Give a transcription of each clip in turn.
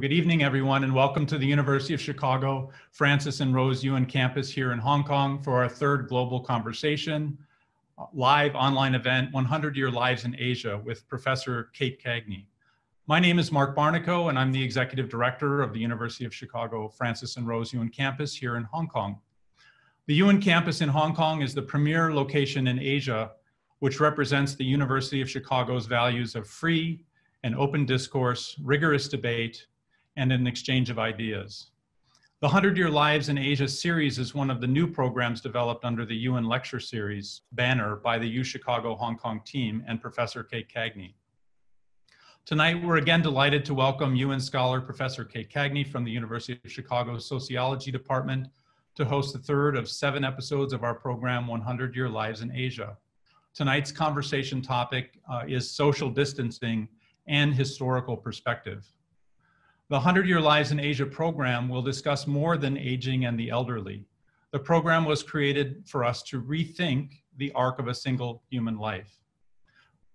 Good evening, everyone, and welcome to the University of Chicago Francis and Rose Yuen campus here in Hong Kong for our third global conversation, live online event, 100 Year Lives in Asia with Professor Kate Cagney. My name is Mark Barnico, and I'm the Executive Director of the University of Chicago Francis and Rose Yuen campus here in Hong Kong. The Yuen campus in Hong Kong is the premier location in Asia, which represents the University of Chicago's values of free and open discourse, rigorous debate, and an exchange of ideas. The 100 Year Lives in Asia series is one of the new programs developed under the Yuen Lecture Series banner by the U Chicago Hong Kong team and Professor Kate Cagney. Tonight, we're again delighted to welcome Yuen scholar Professor Kate Cagney from the University of Chicago Sociology Department to host the third of seven episodes of our program, 100 Year Lives in Asia. Tonight's conversation topic uh, is social distancing and historical perspective. The 100 Year Lives in Asia program will discuss more than aging and the elderly. The program was created for us to rethink the arc of a single human life.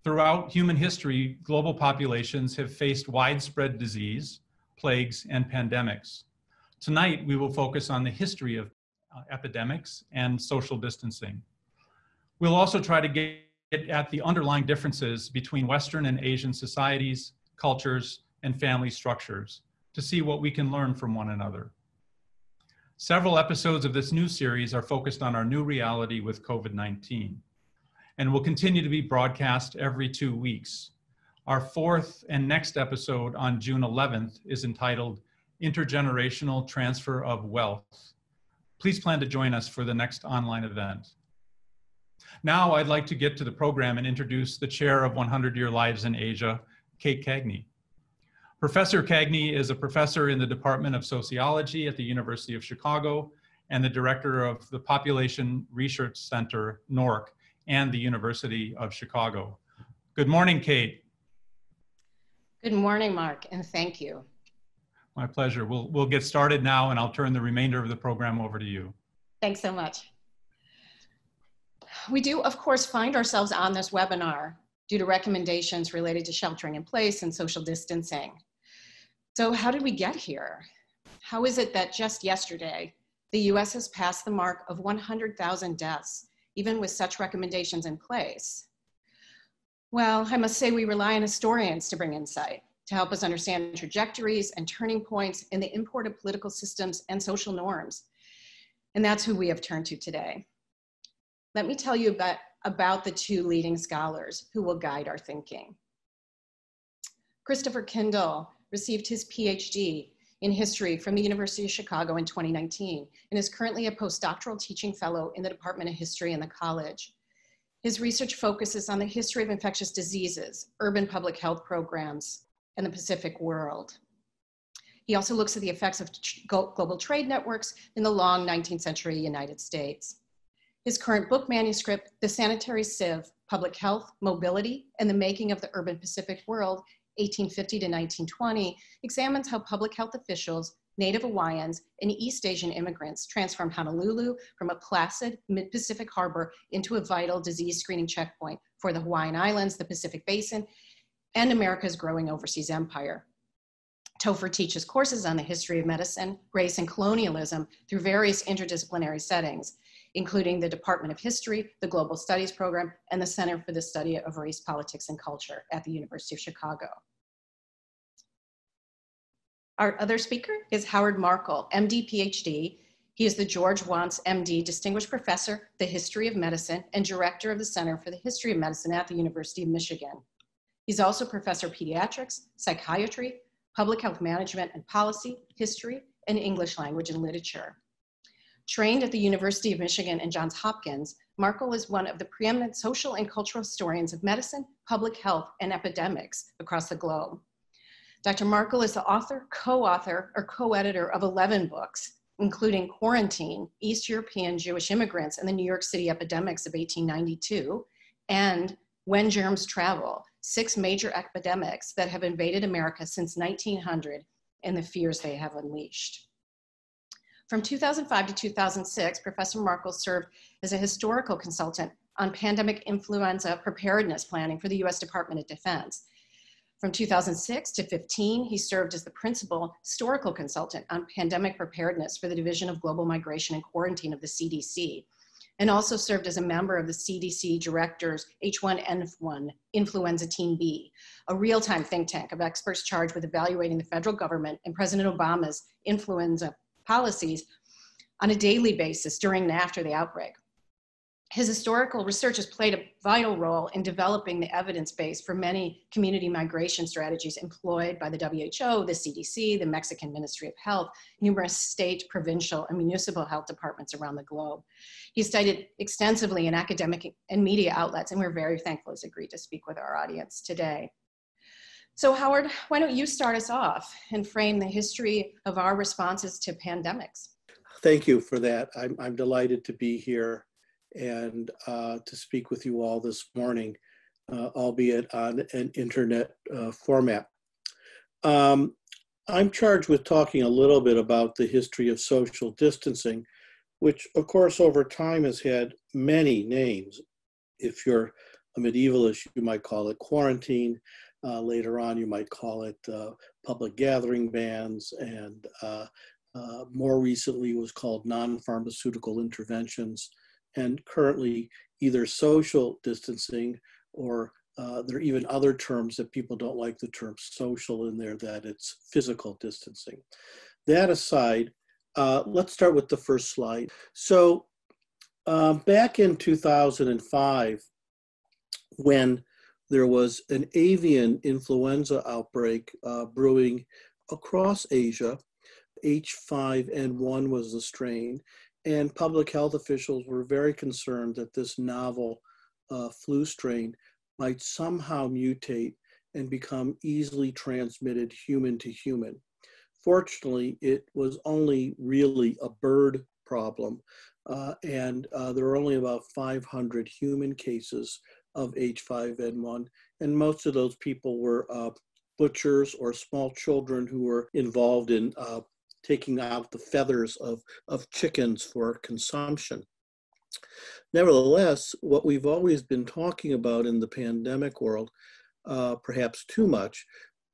Throughout human history, global populations have faced widespread disease, plagues, and pandemics. Tonight, we will focus on the history of uh, epidemics and social distancing. We'll also try to get at the underlying differences between Western and Asian societies, cultures, and family structures to see what we can learn from one another. Several episodes of this new series are focused on our new reality with COVID 19 and will continue to be broadcast every two weeks. Our fourth and next episode on June 11th is entitled Intergenerational Transfer of Wealth. Please plan to join us for the next online event. Now I'd like to get to the program and introduce the chair of 100 Year Lives in Asia, Kate Cagney. Professor Cagney is a professor in the Department of Sociology at the University of Chicago and the director of the Population Research Center, NORC, and the University of Chicago. Good morning, Kate. Good morning, Mark, and thank you. My pleasure. We'll, we'll get started now and I'll turn the remainder of the program over to you. Thanks so much. We do, of course, find ourselves on this webinar due to recommendations related to sheltering in place and social distancing. So how did we get here? How is it that just yesterday, the US has passed the mark of 100,000 deaths, even with such recommendations in place? Well, I must say we rely on historians to bring insight, to help us understand trajectories and turning points in the import of political systems and social norms. And that's who we have turned to today. Let me tell you about about the two leading scholars who will guide our thinking. Christopher Kindell received his PhD in history from the University of Chicago in 2019 and is currently a postdoctoral teaching fellow in the Department of History in the college. His research focuses on the history of infectious diseases, urban public health programs, and the Pacific world. He also looks at the effects of global trade networks in the long 19th century United States. His current book manuscript, The Sanitary Sieve, Public Health, Mobility, and the Making of the Urban Pacific World, 1850 to 1920, examines how public health officials, Native Hawaiians, and East Asian immigrants transformed Honolulu from a placid mid-Pacific harbor into a vital disease screening checkpoint for the Hawaiian Islands, the Pacific Basin, and America's growing overseas empire. Topher teaches courses on the history of medicine, race, and colonialism through various interdisciplinary settings including the Department of History, the Global Studies Program, and the Center for the Study of Race, Politics, and Culture at the University of Chicago. Our other speaker is Howard Markel, MD, PhD. He is the George Wantz, MD, Distinguished Professor, the History of Medicine, and Director of the Center for the History of Medicine at the University of Michigan. He's also Professor of Pediatrics, Psychiatry, Public Health Management and Policy, History, and English Language and Literature. Trained at the University of Michigan and Johns Hopkins, Markel is one of the preeminent social and cultural historians of medicine, public health, and epidemics across the globe. Dr. Markel is the author, co-author, or co-editor of 11 books, including Quarantine, East European Jewish Immigrants and the New York City Epidemics of 1892, and When Germs Travel, six major epidemics that have invaded America since 1900 and the fears they have unleashed. From 2005 to 2006, Professor Markel served as a historical consultant on pandemic influenza preparedness planning for the US Department of Defense. From 2006 to 15, he served as the principal historical consultant on pandemic preparedness for the Division of Global Migration and Quarantine of the CDC, and also served as a member of the CDC Director's H1N1 Influenza Team B, a real time think tank of experts charged with evaluating the federal government and President Obama's influenza policies on a daily basis during and after the outbreak. His historical research has played a vital role in developing the evidence base for many community mitigation strategies employed by the WHO, the CDC, the Mexican Ministry of Health, numerous state, provincial, and municipal health departments around the globe. He studied extensively in academic and media outlets, and we're very thankful he's agreed to speak with our audience today. So, Howard, why don't you start us off and frame the history of our responses to pandemics? Thank you for that. I'm, I'm delighted to be here and uh, to speak with you all this morning, uh, albeit on an internet uh, format. Um, I'm charged with talking a little bit about the history of social distancing, which, of course, over time has had many names. If you're a medievalist, you might call it quarantine. Uh, later on, you might call it uh, public gathering bans, and uh, more recently was called non pharmaceutical interventions and currently either social distancing or uh, there are even other terms that people don't like the term social in there, that it's physical distancing. That aside, uh, let's start with the first slide. So uh, back in 2005, when there was an avian influenza outbreak uh, brewing across Asia, H5N1 was the strain, and public health officials were very concerned that this novel uh, flu strain might somehow mutate and become easily transmitted human to human. Fortunately, it was only really a bird problem, uh, and uh, there were only about 500 human cases of H5N1, and most of those people were uh, butchers or small children who were involved in uh, taking out the feathers of, of chickens for consumption. Nevertheless, what we've always been talking about in the pandemic world, uh, perhaps too much,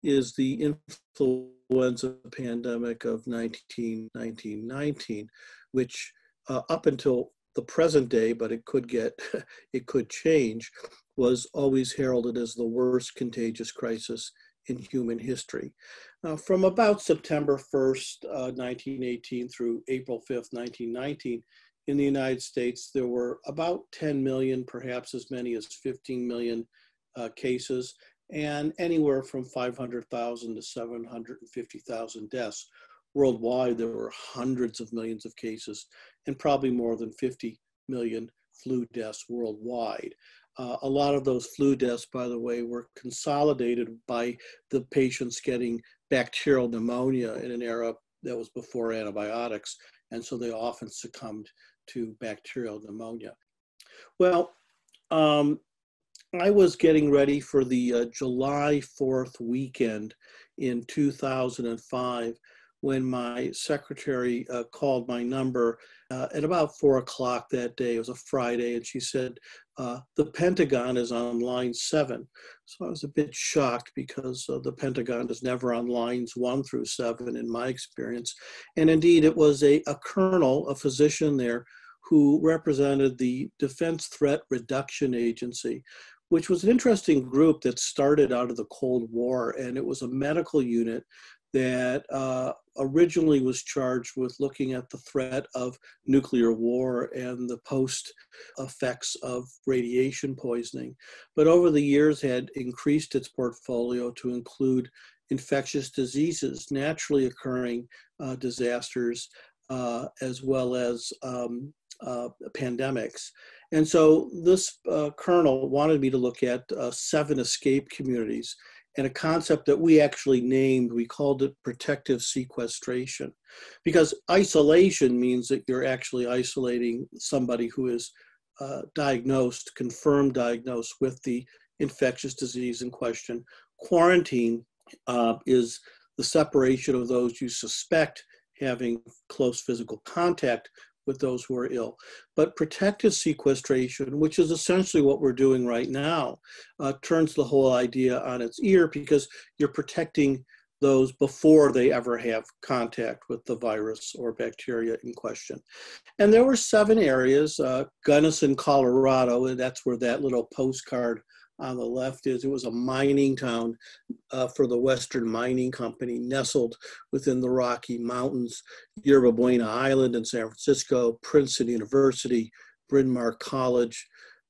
is the influenza pandemic of 19, 1919, which uh, up until the present day, but it could get, it could change, was always heralded as the worst contagious crisis in human history. Uh, from about September 1st, uh, 1918 through April 5th, 1919, in the United States, there were about 10 million, perhaps as many as 15 million uh, cases, and anywhere from 500,000 to 750,000 deaths. Worldwide, there were hundreds of millions of cases and probably more than 50 million flu deaths worldwide. Uh, a lot of those flu deaths, by the way, were consolidated by the patients getting bacterial pneumonia in an era that was before antibiotics, and so they often succumbed to bacterial pneumonia. Well, um, I was getting ready for the uh, July 4th weekend in 2005 when my secretary uh, called my number uh, at about four o'clock that day. It was a Friday, and she said, uh, The Pentagon is on line seven. So I was a bit shocked because uh, the Pentagon is never on lines one through seven in my experience. And indeed, it was a, a colonel, a physician there, who represented the Defense Threat Reduction Agency, which was an interesting group that started out of the Cold War, and it was a medical unit that uh, originally was charged with looking at the threat of nuclear war and the post effects of radiation poisoning, but over the years had increased its portfolio to include infectious diseases, naturally occurring uh, disasters, uh, as well as um, uh, pandemics. And so this uh, colonel wanted me to look at uh, seven escape communities and a concept that we actually named, we called it protective sequestration. Because isolation means that you're actually isolating somebody who is uh, diagnosed, confirmed diagnosed with the infectious disease in question. Quarantine uh, is the separation of those you suspect having close physical contact with those who are ill. But protective sequestration, which is essentially what we're doing right now, uh, turns the whole idea on its ear because you're protecting those before they ever have contact with the virus or bacteria in question. And there were seven areas, uh, Gunnison, Colorado, and that's where that little postcard on the left is. It was a mining town uh, for the Western Mining Company, nestled within the Rocky Mountains, Yerba Buena Island in San Francisco, Princeton University, Bryn Mawr College,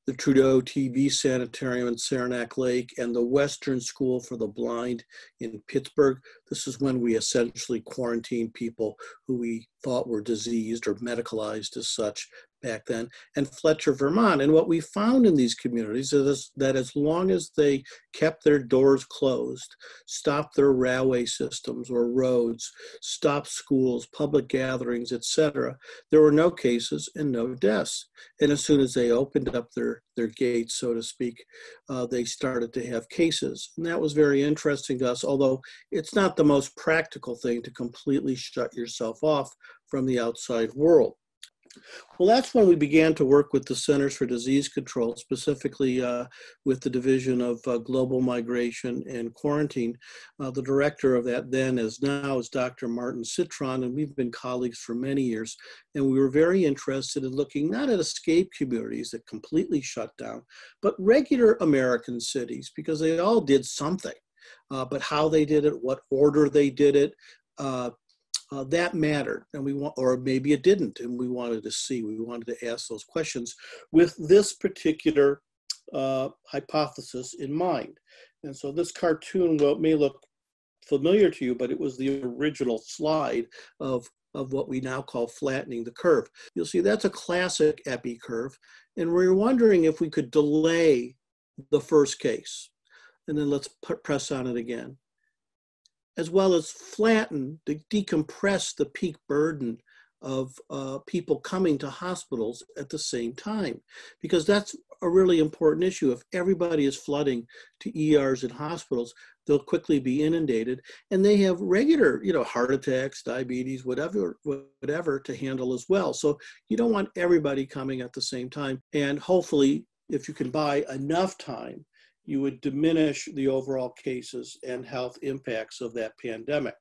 the Trudeau TB Sanitarium in Saranac Lake, and the Western School for the Blind in Pittsburgh. This is when we essentially quarantined people who we thought were diseased or medicalized as such back then, and Fletcher, Vermont. And what we found in these communities is that as long as they kept their doors closed, stopped their railway systems or roads, stopped schools, public gatherings, etc., there were no cases and no deaths. And as soon as they opened up their, their gates, so to speak, uh, they started to have cases. And that was very interesting to us, although it's not the most practical thing to completely shut yourself off from the outside world. Well, that's when we began to work with the Centers for Disease Control, specifically uh, with the Division of uh, Global Migration and Quarantine. Uh, the director of that then as now is Dr. Martin Cetron, and we've been colleagues for many years. And we were very interested in looking not at escape communities that completely shut down, but regular American cities, because they all did something. Uh, but how they did it, what order they did it, uh, uh, that mattered and we want or maybe it didn't and we wanted to see we wanted to ask those questions with this particular uh, hypothesis in mind. And so this cartoon will, may look familiar to you but it was the original slide of of what we now call flattening the curve. You'll see that's a classic epi curve and we're wondering if we could delay the first case. And then let's put press on it again as well as flatten, to decompress the peak burden of uh, people coming to hospitals at the same time, because that's a really important issue. If everybody is flooding to ERs and hospitals, they'll quickly be inundated, and they have regular, you know, heart attacks, diabetes, whatever, whatever to handle as well. So you don't want everybody coming at the same time, and hopefully, if you can buy enough time you would diminish the overall cases and health impacts of that pandemic.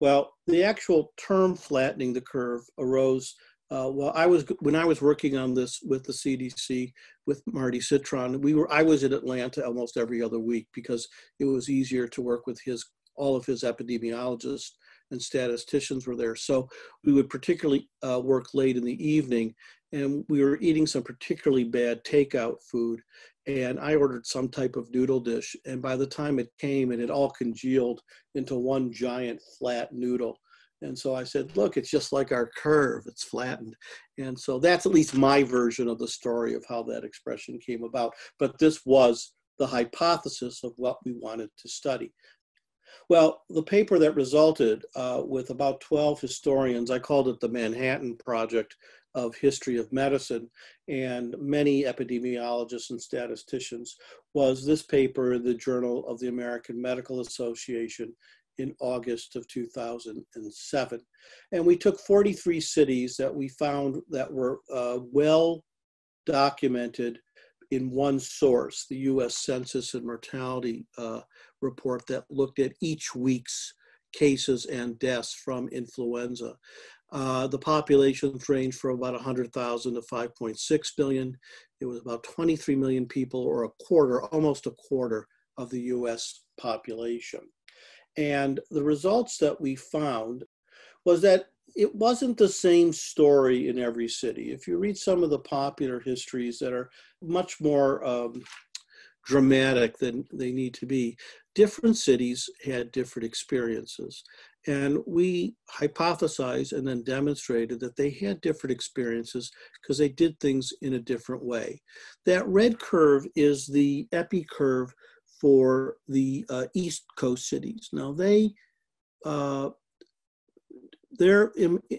Well, the actual term flattening the curve arose uh, well, I was when I was working on this with the CDC with Marty Cetron. We were I was in Atlanta almost every other week because it was easier to work with his all of his epidemiologists and statisticians were there. So we would particularly uh, work late in the evening, and we were eating some particularly bad takeout food and I ordered some type of noodle dish. And by the time it came, it all congealed into one giant flat noodle. And so I said, look, it's just like our curve, it's flattened. And so that's at least my version of the story of how that expression came about. But this was the hypothesis of what we wanted to study. Well, the paper that resulted uh, with about 12 historians, I called it the Manhattan Project, of history of medicine and many epidemiologists and statisticians was this paper in the Journal of the American Medical Association in August of 2007. And we took 43 cities that we found that were uh, well documented in one source, the US Census and Mortality uh, report that looked at each week's cases and deaths from influenza. Uh, the populations range from about 100,000 to 5.6 billion. It was about 23 million people, or a quarter, almost a quarter of the US population. And the results that we found was that it wasn't the same story in every city. If you read some of the popular histories that are much more um, dramatic than they need to be, different cities had different experiences. And we hypothesized and then demonstrated that they had different experiences because they did things in a different way. That red curve is the epi curve for the uh, East Coast cities. Now they, uh, their,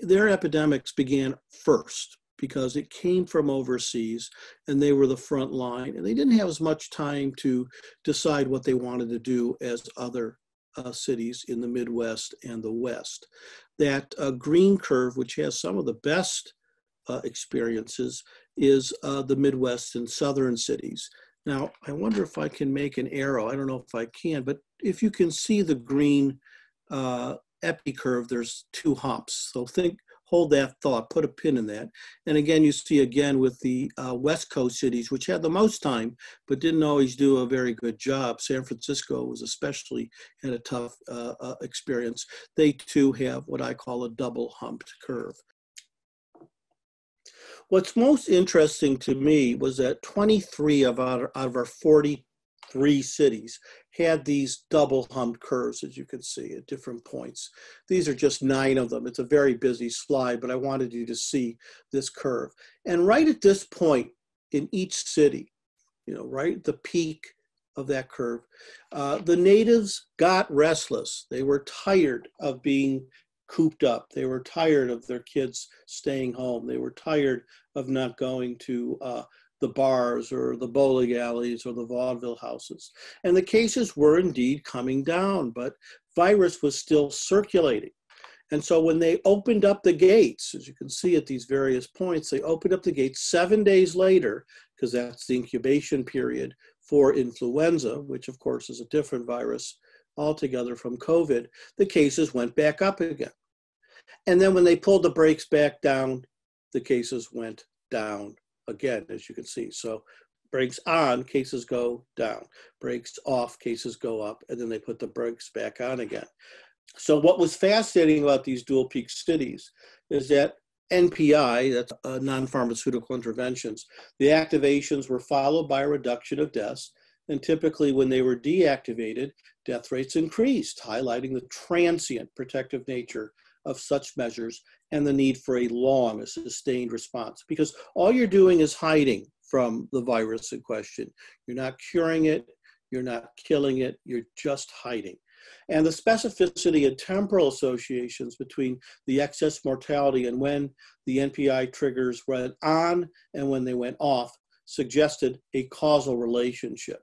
their epidemics began first because it came from overseas and they were the front line and they didn't have as much time to decide what they wanted to do as other uh, cities in the Midwest and the West. That uh, green curve, which has some of the best uh, experiences is uh, the Midwest and Southern cities. Now, I wonder if I can make an arrow. I don't know if I can, but if you can see the green uh, epi curve, there's two humps. So think, hold that thought, put a pin in that. And again, you see again with the uh, West Coast cities, which had the most time, but didn't always do a very good job. San Francisco was especially had a tough uh, uh, experience. They too have what I call a double humped curve. What's most interesting to me was that 23 of our, out of our 43 cities had these double humped curves, as you can see at different points. These are just nine of them. It's a very busy slide, but I wanted you to see this curve. And right at this point in each city, you know, right the peak of that curve, uh, the natives got restless. They were tired of being cooped up. They were tired of their kids staying home. They were tired of not going to uh, the bars or the bowling alleys or the vaudeville houses. And the cases were indeed coming down, but virus was still circulating. And so when they opened up the gates, as you can see at these various points, they opened up the gates seven days later, because that's the incubation period for influenza, which of course is a different virus altogether from COVID, the cases went back up again. And then when they pulled the brakes back down, the cases went down again, as you can see. So brakes on, cases go down. Brakes off, cases go up. And then they put the brakes back on again. So what was fascinating about these dual peak cities is that NPI, that's uh, non-pharmaceutical interventions, the activations were followed by a reduction of deaths. And typically when they were deactivated, death rates increased, highlighting the transient protective nature of such measures and the need for a long, a sustained response. Because all you're doing is hiding from the virus in question. You're not curing it, you're not killing it, you're just hiding. And the specificity and temporal associations between the excess mortality and when the NPI triggers went on and when they went off suggested a causal relationship.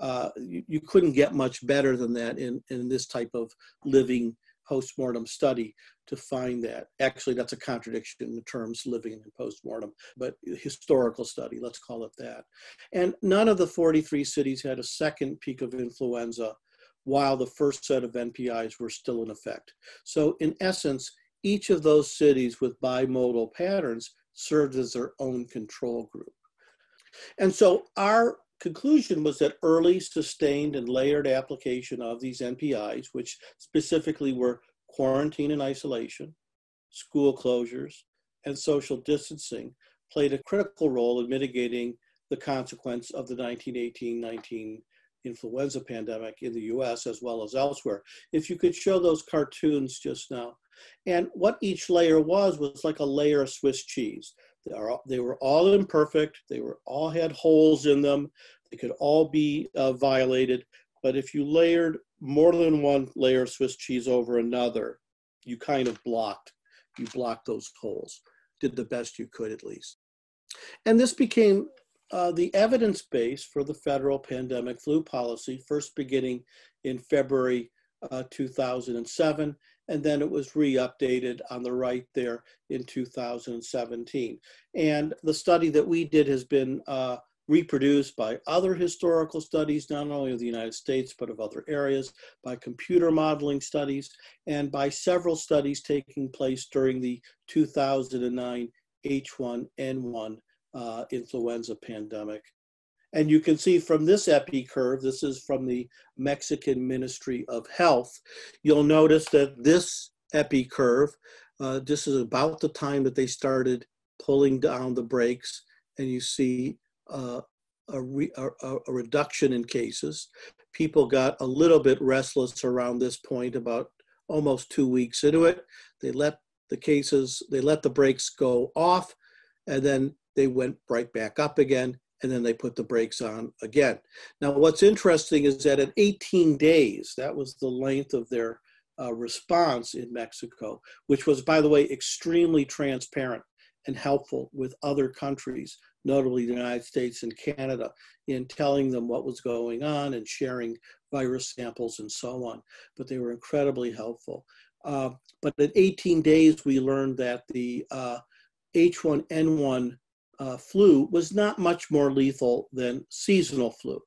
Uh, you, you, couldn't get much better than that in, in this type of living postmortem study to find that. Actually, that's a contradiction in the terms living and postmortem, but historical study, let's call it that. And none of the 43 cities had a second peak of influenza while the first set of NPIs were still in effect. So in essence, each of those cities with bimodal patterns served as their own control group. And so our conclusion was that early, sustained, and layered application of these NPIs, which specifically were quarantine and isolation, school closures, and social distancing, played a critical role in mitigating the consequence of the 1918-19 influenza pandemic in the US as well as elsewhere. If you could show those cartoons just now. And what each layer was, was like a layer of Swiss cheese. They, are, they were all imperfect. They were all had holes in them. They could all be uh, violated. But if you layered more than one layer of Swiss cheese over another, you kind of blocked. You blocked those holes. Did the best you could, at least. And this became uh, the evidence base for the federal pandemic flu policy, first beginning in February uh, 2007 and then it was re-updated on the right there in 2017. And the study that we did has been uh, reproduced by other historical studies, not only of the United States, but of other areas, by computer modeling studies, and by several studies taking place during the 2009 H1N1 uh, influenza pandemic. And you can see from this epi curve, this is from the Mexican Ministry of Health, you'll notice that this epi curve, uh, this is about the time that they started pulling down the brakes, and you see uh, a, re, a, a reduction in cases. People got a little bit restless around this point, about almost two weeks into it. They let the cases, they let the brakes go off, and then they went right back up again and then they put the brakes on again. Now, what's interesting is that at 18 days, that was the length of their uh, response in Mexico, which was, by the way, extremely transparent and helpful with other countries, notably the United States and Canada, in telling them what was going on and sharing virus samples and so on. But they were incredibly helpful. Uh, but at 18 days, we learned that the uh, H1N1 uh, flu was not much more lethal than seasonal flu.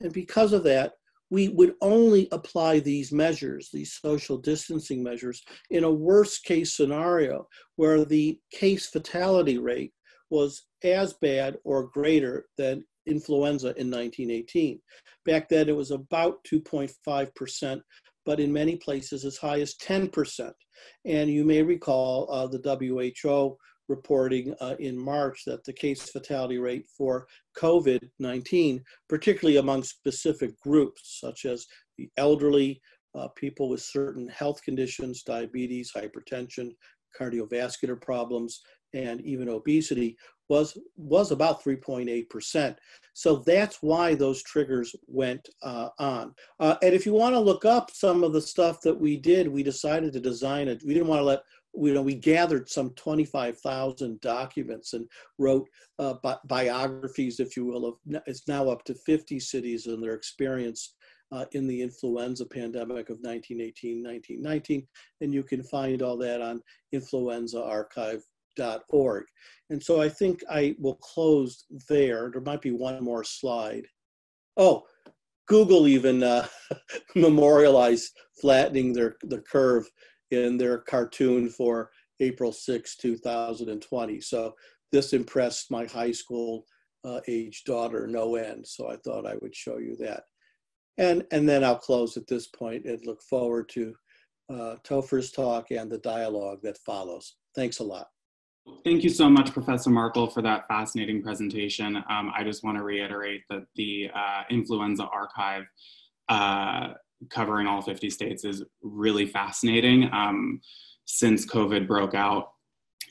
And because of that, we would only apply these measures, these social distancing measures, in a worst case scenario where the case fatality rate was as bad or greater than influenza in 1918. Back then, it was about 2.5%, but in many places as high as 10%. And you may recall uh, the WHO reporting uh, in March that the case fatality rate for COVID 19, particularly among specific groups such as the elderly, uh, people with certain health conditions, diabetes, hypertension, cardiovascular problems, and even obesity, was, was about 3.8%. So that's why those triggers went uh, on. Uh, and if you want to look up some of the stuff that we did, we decided to design it. We didn't want to let you know, we gathered some 25,000 documents and wrote uh, bi biographies, if you will, of it's now up to 50 cities and their experience uh, in the influenza pandemic of 1918, 1919. And you can find all that on influenzaarchive.org. And so I think I will close there. There might be one more slide. Oh, Google even uh, memorialized flattening their the curve in their cartoon for April 6, 2020. So this impressed my high school uh, age daughter no end. So I thought I would show you that. And, and then I'll close at this point and look forward to uh, Topher's talk and the dialogue that follows. Thanks a lot. Thank you so much, Professor Markel, for that fascinating presentation. Um, I just want to reiterate that the uh, Influenza Archive uh, covering all 50 states is really fascinating. Um, since COVID broke out,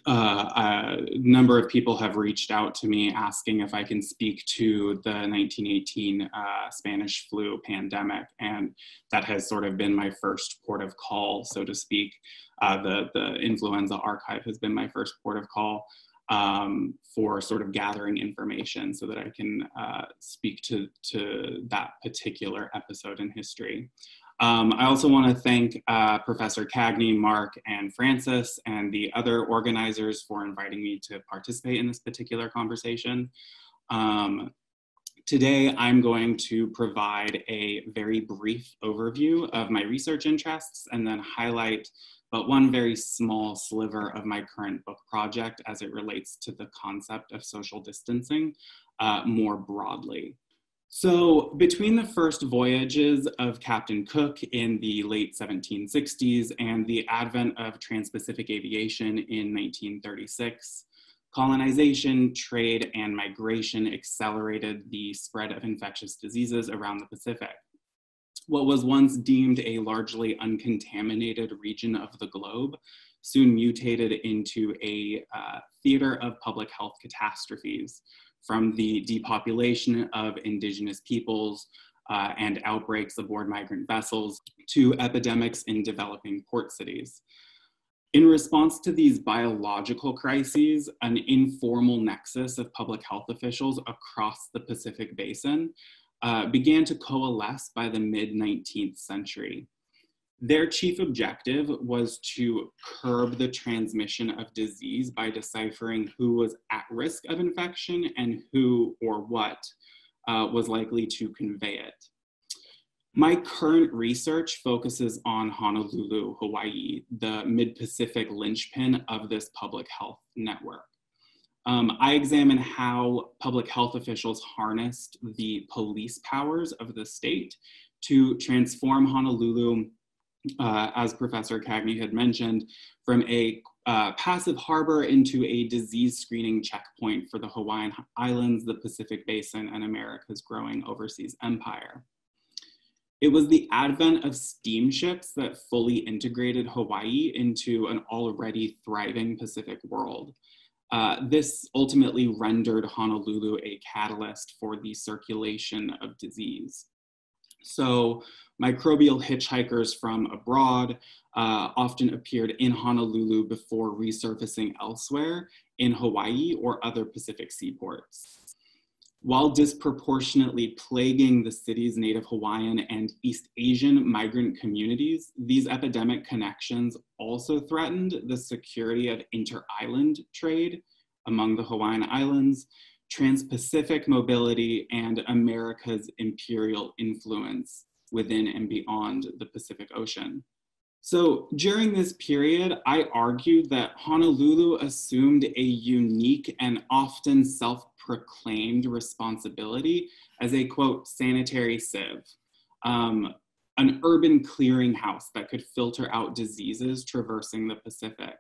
uh, a number of people have reached out to me asking if I can speak to the 1918 uh, Spanish flu pandemic, and that has sort of been my first port of call, so to speak. Uh, the the influenza archive has been my first port of call um, for sort of gathering information so that I can uh, speak to, to that particular episode in history. Um, I also want to thank uh, Professor Cagney, Mark, and Francis, and the other organizers for inviting me to participate in this particular conversation. Um, today, I'm going to provide a very brief overview of my research interests and then highlight but one very small sliver of my current book project as it relates to the concept of social distancing uh, more broadly. So, between the first voyages of Captain Cook in the late 1760s and the advent of trans Pacific aviation in 1936, colonization, trade, and migration accelerated the spread of infectious diseases around the Pacific what was once deemed a largely uncontaminated region of the globe soon mutated into a uh, theater of public health catastrophes from the depopulation of indigenous peoples uh, and outbreaks aboard migrant vessels to epidemics in developing port cities. In response to these biological crises, an informal nexus of public health officials across the Pacific Basin uh, began to coalesce by the mid 19th century. Their chief objective was to curb the transmission of disease by deciphering who was at risk of infection and who or what uh, was likely to convey it. My current research focuses on Honolulu, Hawaii, the mid Pacific linchpin of this public health network. Um, I examine how public health officials harnessed the police powers of the state to transform Honolulu, uh, as Professor Cagney had mentioned, from a uh, passive harbor into a disease screening checkpoint for the Hawaiian Islands, the Pacific Basin, and America's growing overseas empire. It was the advent of steamships that fully integrated Hawaii into an already thriving Pacific world. Uh, this ultimately rendered Honolulu a catalyst for the circulation of disease. So microbial hitchhikers from abroad uh, often appeared in Honolulu before resurfacing elsewhere in Hawaii or other Pacific seaports. While disproportionately plaguing the city's native Hawaiian and East Asian migrant communities, these epidemic connections also threatened the security of inter island trade, among the Hawaiian Islands, trans-Pacific mobility, and America's imperial influence within and beyond the Pacific Ocean. So during this period, I argued that Honolulu assumed a unique and often self-proclaimed responsibility as a quote, sanitary sieve, um, an urban clearinghouse that could filter out diseases traversing the Pacific.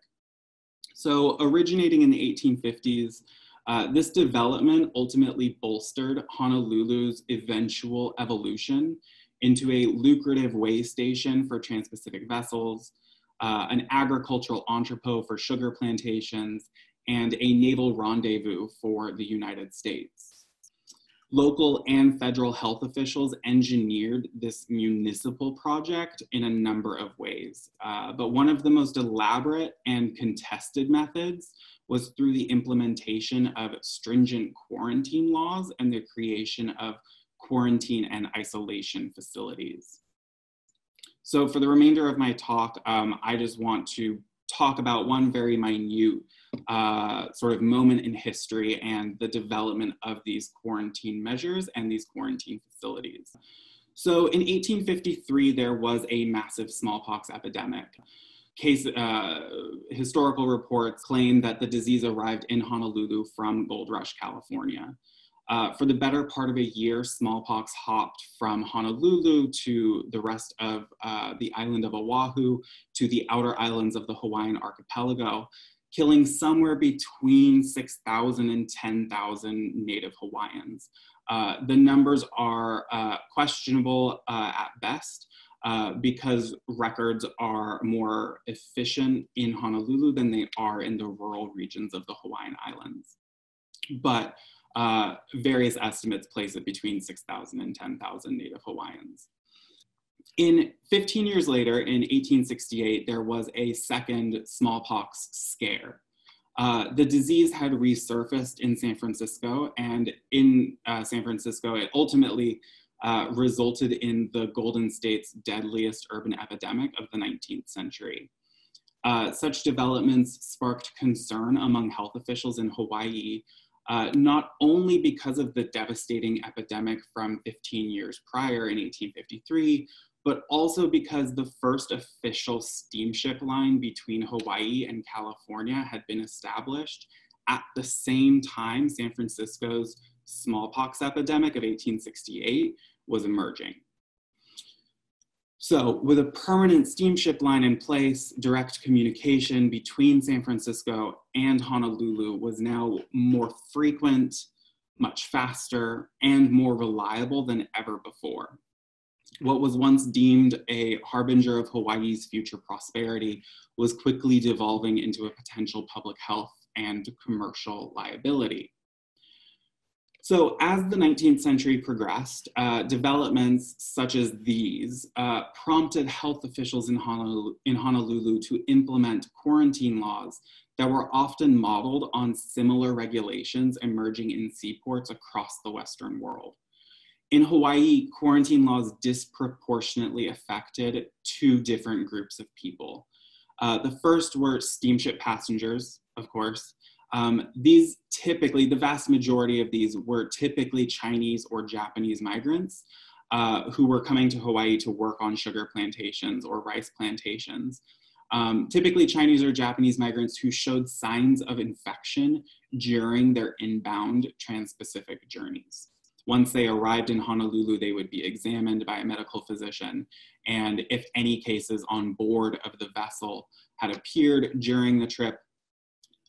So originating in the 1850s, uh, this development ultimately bolstered Honolulu's eventual evolution into a lucrative way station for trans-Pacific vessels, uh, an agricultural entrepot for sugar plantations, and a naval rendezvous for the United States. Local and federal health officials engineered this municipal project in a number of ways, uh, but one of the most elaborate and contested methods was through the implementation of stringent quarantine laws and the creation of quarantine and isolation facilities. So for the remainder of my talk, um, I just want to talk about one very minute uh, sort of moment in history and the development of these quarantine measures and these quarantine facilities. So in 1853, there was a massive smallpox epidemic. Case, uh, historical reports claim that the disease arrived in Honolulu from Gold Rush, California. Uh, for the better part of a year, smallpox hopped from Honolulu to the rest of uh, the island of Oahu to the outer islands of the Hawaiian archipelago, killing somewhere between 6,000 and 10,000 native Hawaiians. Uh, the numbers are uh, questionable uh, at best. Uh, because records are more efficient in Honolulu than they are in the rural regions of the Hawaiian Islands. But uh, various estimates place it between 6,000 and 10,000 Native Hawaiians. In 15 years later, in 1868, there was a second smallpox scare. Uh, the disease had resurfaced in San Francisco, and in uh, San Francisco, it ultimately uh, resulted in the Golden State's deadliest urban epidemic of the 19th century. Uh, such developments sparked concern among health officials in Hawaii uh, not only because of the devastating epidemic from 15 years prior in 1853, but also because the first official steamship line between Hawaii and California had been established at the same time San Francisco's smallpox epidemic of 1868 was emerging. So with a permanent steamship line in place, direct communication between San Francisco and Honolulu was now more frequent, much faster, and more reliable than ever before. What was once deemed a harbinger of Hawaii's future prosperity was quickly devolving into a potential public health and commercial liability. So as the 19th century progressed, uh, developments such as these uh, prompted health officials in Honolulu, in Honolulu to implement quarantine laws that were often modeled on similar regulations emerging in seaports across the Western world. In Hawaii, quarantine laws disproportionately affected two different groups of people. Uh, the first were steamship passengers, of course, um, these typically, the vast majority of these were typically Chinese or Japanese migrants uh, who were coming to Hawaii to work on sugar plantations or rice plantations. Um, typically Chinese or Japanese migrants who showed signs of infection during their inbound trans-Pacific journeys. Once they arrived in Honolulu, they would be examined by a medical physician. And if any cases on board of the vessel had appeared during the trip,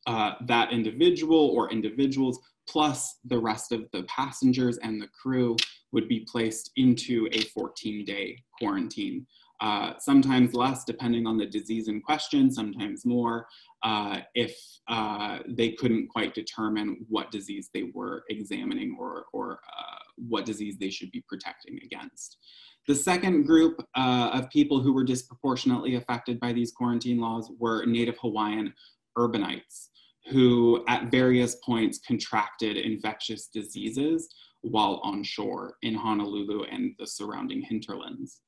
uh, that individual or individuals plus the rest of the passengers and the crew would be placed into a 14 day quarantine. Uh, sometimes less depending on the disease in question, sometimes more uh, if uh, they couldn't quite determine what disease they were examining or, or uh, what disease they should be protecting against. The second group uh, of people who were disproportionately affected by these quarantine laws were Native Hawaiian urbanites who at various points contracted infectious diseases while on shore in Honolulu and the surrounding hinterlands.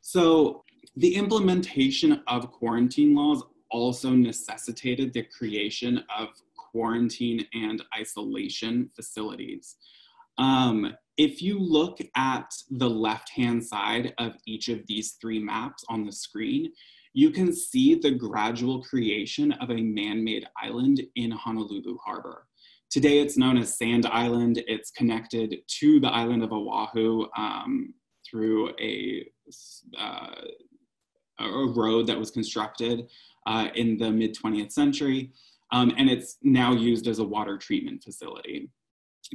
So the implementation of quarantine laws also necessitated the creation of quarantine and isolation facilities. Um, if you look at the left-hand side of each of these three maps on the screen, you can see the gradual creation of a man-made island in Honolulu Harbor. Today it's known as Sand Island. It's connected to the island of Oahu um, through a, uh, a road that was constructed uh, in the mid 20th century. Um, and it's now used as a water treatment facility.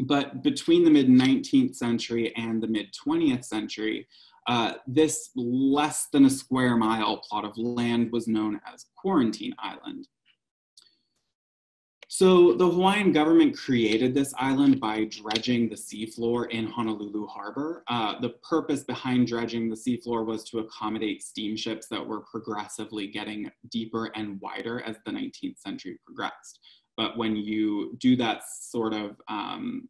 But between the mid 19th century and the mid 20th century, uh, this less than a square mile plot of land was known as Quarantine Island. So the Hawaiian government created this island by dredging the seafloor in Honolulu Harbor. Uh, the purpose behind dredging the seafloor was to accommodate steamships that were progressively getting deeper and wider as the 19th century progressed. But when you do that sort of um,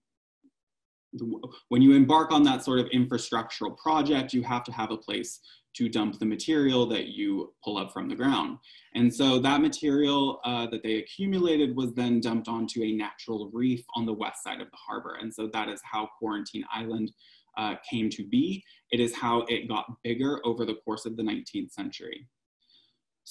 when you embark on that sort of infrastructural project, you have to have a place to dump the material that you pull up from the ground. And so that material uh, that they accumulated was then dumped onto a natural reef on the west side of the harbor. And so that is how Quarantine Island uh, came to be. It is how it got bigger over the course of the 19th century.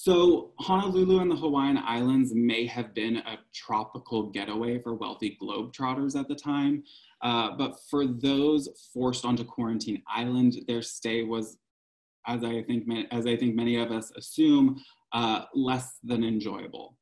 So Honolulu and the Hawaiian Islands may have been a tropical getaway for wealthy globetrotters at the time, uh, but for those forced onto Quarantine Island, their stay was, as I think, as I think many of us assume, uh, less than enjoyable.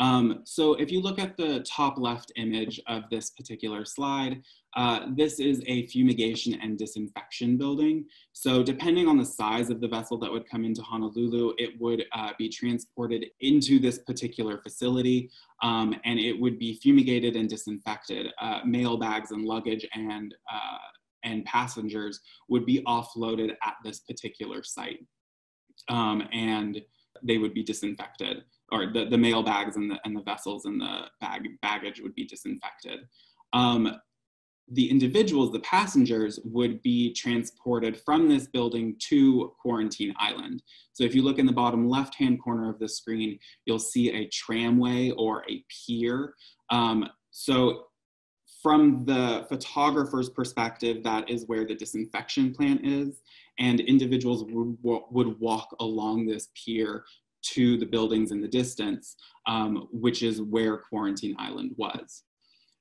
Um, so if you look at the top left image of this particular slide, uh, this is a fumigation and disinfection building. So depending on the size of the vessel that would come into Honolulu, it would uh, be transported into this particular facility um, and it would be fumigated and disinfected. Uh, mail bags and luggage and, uh, and passengers would be offloaded at this particular site. Um, and they would be disinfected or the, the mail bags and the, and the vessels and the bag, baggage would be disinfected. Um, the individuals, the passengers, would be transported from this building to Quarantine Island. So if you look in the bottom left-hand corner of the screen, you'll see a tramway or a pier. Um, so from the photographer's perspective, that is where the disinfection plant is, and individuals would, would walk along this pier to the buildings in the distance, um, which is where Quarantine Island was.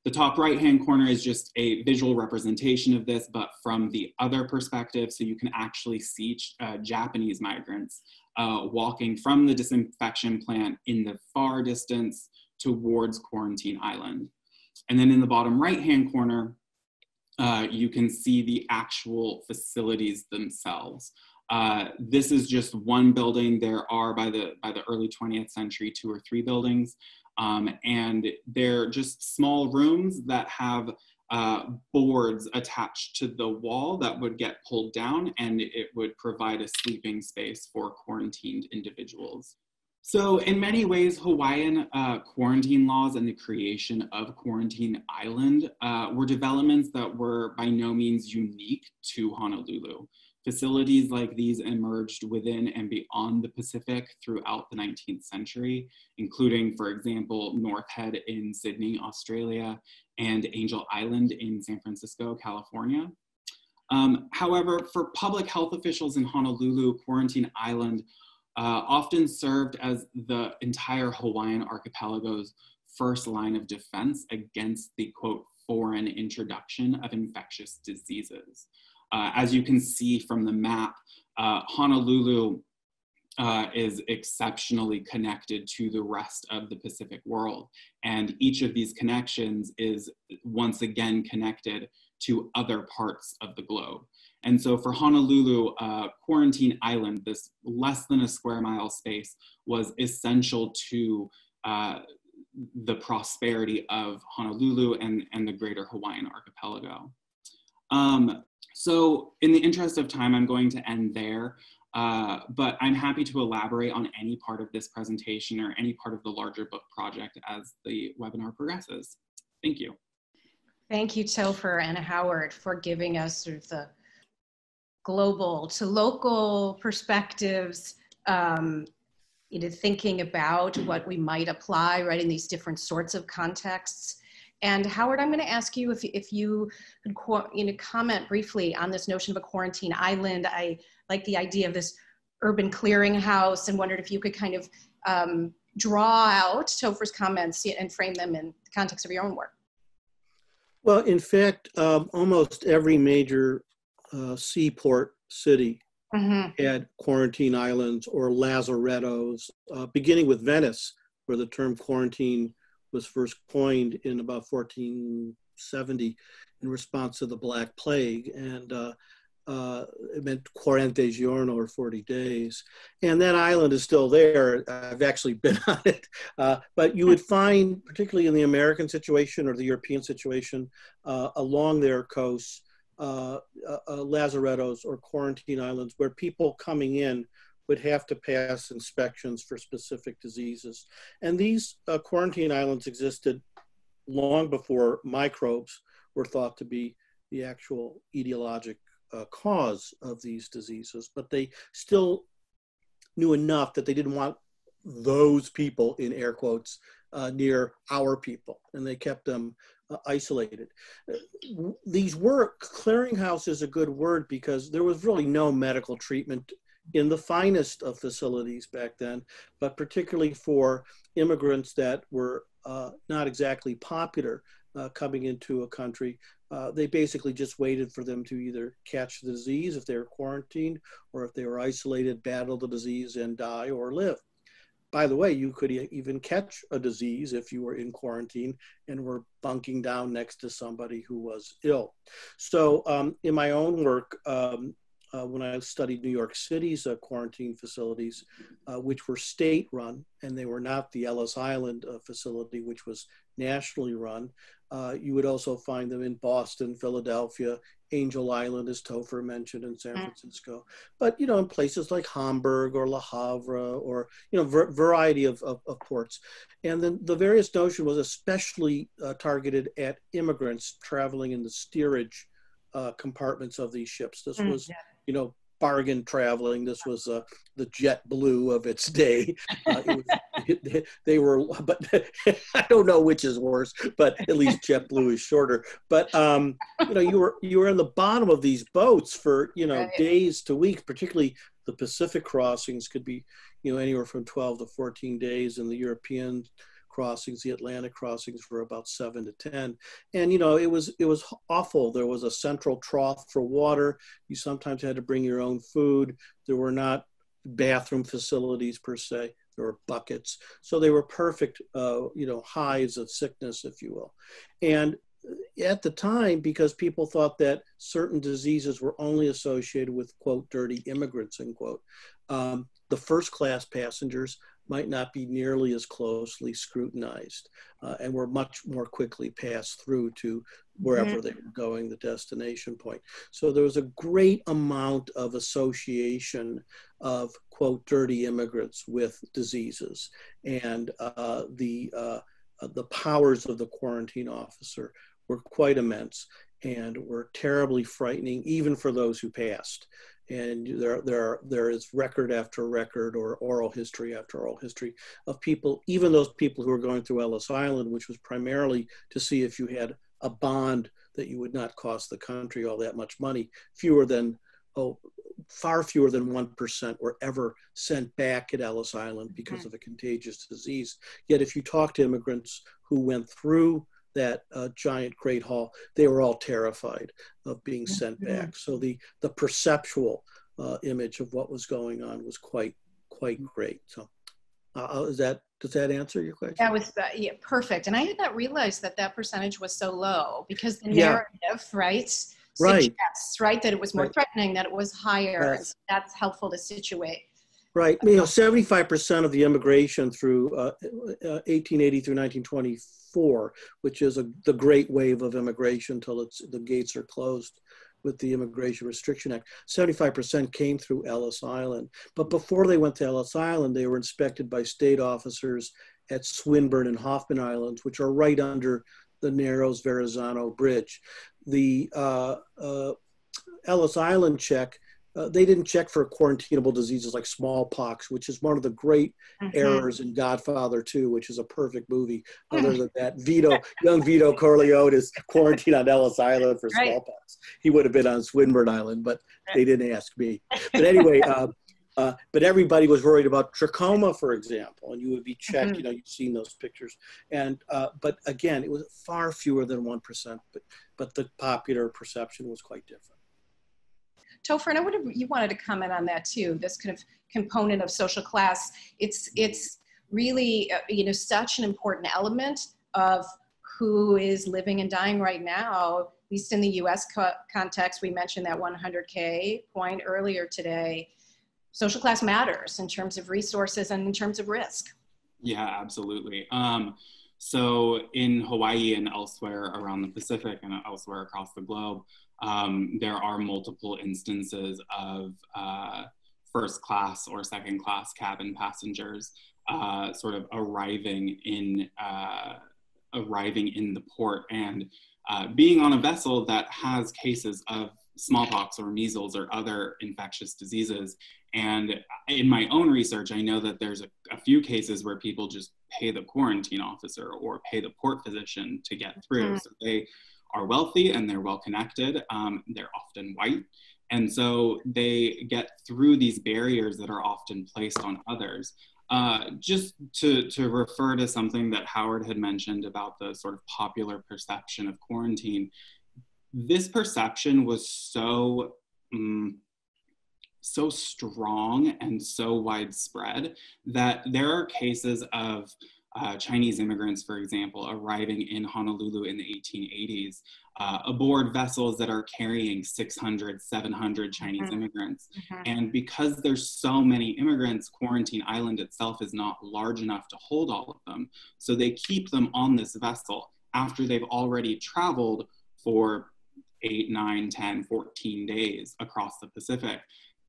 The top right-hand corner is just a visual representation of this, but from the other perspective, so you can actually see uh, Japanese migrants uh, walking from the disinfection plant in the far distance towards Quarantine Island. And then in the bottom right-hand corner, uh, you can see the actual facilities themselves. Uh, this is just one building. There are by the by the early 20th century two or three buildings, um, and they're just small rooms that have uh, boards attached to the wall that would get pulled down, and it would provide a sleeping space for quarantined individuals. So, in many ways, Hawaiian uh, quarantine laws and the creation of Quarantine Island uh, were developments that were by no means unique to Honolulu. Facilities like these emerged within and beyond the Pacific throughout the 19th century, including, for example, North Head in Sydney, Australia, and Angel Island in San Francisco, California. Um, however, for public health officials in Honolulu, Quarantine Island uh, often served as the entire Hawaiian archipelago's first line of defense against the quote, foreign introduction of infectious diseases. Uh, as you can see from the map, uh, Honolulu uh, is exceptionally connected to the rest of the Pacific world. And each of these connections is once again connected to other parts of the globe. And so for Honolulu, uh, Quarantine Island, this less than a square mile space, was essential to uh, the prosperity of Honolulu and, and the greater Hawaiian archipelago. Um, so in the interest of time, I'm going to end there, uh, but I'm happy to elaborate on any part of this presentation or any part of the larger book project as the webinar progresses. Thank you. Thank you, Topher and Howard, for giving us sort of the global to local perspectives um, you know, thinking about what we might apply, right, in these different sorts of contexts. And Howard, I'm going to ask you if, if you could you know, comment briefly on this notion of a quarantine island. I like the idea of this urban clearinghouse and wondered if you could kind of um, draw out Topher's comments and frame them in the context of your own work. Well, in fact, um, almost every major uh, seaport city mm-hmm. had quarantine islands or lazarettos, uh, beginning with Venice, where the term quarantine was first coined in about 1470 in response to the Black Plague. And uh, uh, it meant quarante giorno or 40 days. And that island is still there. I've actually been on it. Uh, but you would find, particularly in the American situation or the European situation, uh, along their coasts, uh, uh, uh, lazarettos or quarantine islands where people coming in would have to pass inspections for specific diseases. And these quarantine islands existed long before microbes were thought to be the actual etiologic uh, cause of these diseases, but they still knew enough that they didn't want those people, in air quotes, uh, near our people, and they kept them uh, isolated. These were, clearinghouse is a good word because there was really no medical treatment in the finest of facilities back then, but particularly for immigrants that were uh, not exactly popular uh, coming into a country, uh, they basically just waited for them to either catch the disease if they were quarantined or if they were isolated, battle the disease and die or live. By the way, you could even catch a disease if you were in quarantine and were bunking down next to somebody who was ill. So, um, in my own work, um, uh, when I studied New York City's uh, quarantine facilities, uh, which were state run, and they were not the Ellis Island uh, facility, which was nationally run. Uh, you would also find them in Boston, Philadelphia, Angel Island, as Topher mentioned, in San mm. Francisco. But, you know, in places like Hamburg or Le Havre or, you know, ver- variety of, of, of, ports. And then the various notion was especially uh, targeted at immigrants traveling in the steerage uh, compartments of these ships. This mm, was, yeah. You know, bargain traveling. This was uh, the JetBlue of its day. Uh, was, they were, but I don't know which is worse. But at least JetBlue is shorter. But um, you know, you were you were in the bottom of these boats for you know right. days to weeks. Particularly the Pacific crossings could be you know anywhere from 12 to 14 days, and the European crossings, the Atlantic crossings were about seven to 10. And, you know, it was, it was awful. There was a central trough for water. You sometimes had to bring your own food. There were not bathroom facilities per se. There were buckets. So they were perfect, uh, you know, hives of sickness, if you will. And at the time, because people thought that certain diseases were only associated with, quote, dirty immigrants, end quote, um, the first class passengers might not be nearly as closely scrutinized uh, and were much more quickly passed through to wherever mm-hmm. they were going, the destination point. So there was a great amount of association of, quote, dirty immigrants with diseases. And uh, the, uh, the powers of the quarantine officer were quite immense and were terribly frightening, even for those who passed and there there there is record after record or oral history after oral history of people even those people who are going through Ellis Island which was primarily to see if you had a bond that you would not cost the country all that much money fewer than oh far fewer than 1% were ever sent back at Ellis Island because of a contagious disease. Yet if you talk to immigrants who went through that uh, giant great hall, they were all terrified of being sent back. So the the perceptual uh, image of what was going on was quite quite great. So uh, uh, is that does that answer your question? That was uh, yeah, perfect. And I had not realized that that percentage was so low because the narrative, yeah. right? Right. Suggests, right, that it was more right. threatening, that it was higher. Yes. That's helpful to situate. Right. You know, 75% of the immigration through uh, 1880 through 1924, which is a, the great wave of immigration until it's, the gates are closed with the Immigration Restriction Act, 75% came through Ellis Island. But before they went to Ellis Island, they were inspected by state officers at Swinburne and Hoffman Islands, which are right under the Narrows Verrazano Bridge. The uh, uh, Ellis Island check uh, they didn't check for quarantinable diseases like smallpox, which is one of the great mm-hmm. errors in Godfather 2, which is a perfect movie. Other than that, Vito, young Vito Corleone is quarantined on Ellis Island for right. smallpox. He would have been on Swinburne Island, but they didn't ask me. But anyway, uh, uh, but everybody was worried about trachoma, for example, and you would be checked. Mm-hmm. You know, you've seen those pictures. And uh, but again, it was far fewer than one percent. But but the popular perception was quite different. Topher, and I would have, you wanted to comment on that too. This kind of component of social class. It's it's really uh, you know such an important element of who is living and dying right now. At least in the U.S. Co- context, we mentioned that 100K point earlier today social class matters in terms of resources and in terms of risk. Yeah, absolutely. Um, so in Hawaii and elsewhere around the Pacific and elsewhere across the globe, um, there are multiple instances of uh, first class or second class cabin passengers uh, sort of arriving in uh, arriving in the port and uh, being on a vessel that has cases of smallpox or measles or other infectious diseases. And in my own research, I know that there's a, a, few cases where people just pay the quarantine officer or pay the port physician to get through. Mm. So they are wealthy and they're well connected. Um, they're often white. And so they get through these barriers that are often placed on others. Uh, just to, to refer to something that Howard had mentioned about the sort of popular perception of quarantine, this perception was so um, so strong and so widespread that there are cases of uh, Chinese immigrants, for example, arriving in Honolulu in the 1880s uh, aboard vessels that are carrying 600, 700 Chinese mm-hmm. immigrants. Mm-hmm. And because there's so many immigrants, Quarantine Island itself is not large enough to hold all of them. So they keep them on this vessel after they've already traveled for eight, nine, 10, 14 days across the Pacific.